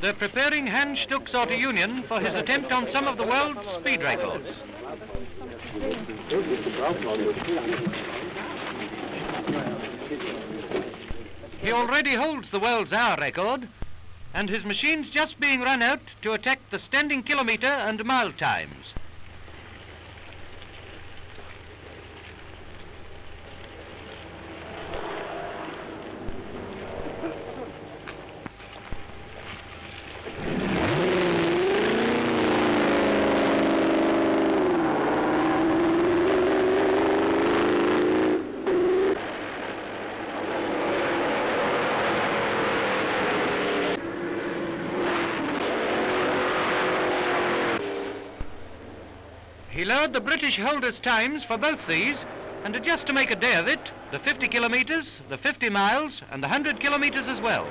They're preparing Hans Stuck's Auto Union for his attempt on some of the world's speed records. He already holds the world's hour record, and his machine's just being run out to attack the standing kilometre and mile times. He lowered the British holders' times for both these, and just to make a day of it, the 50 kilometres, the 50 miles, and the 100 kilometres as well.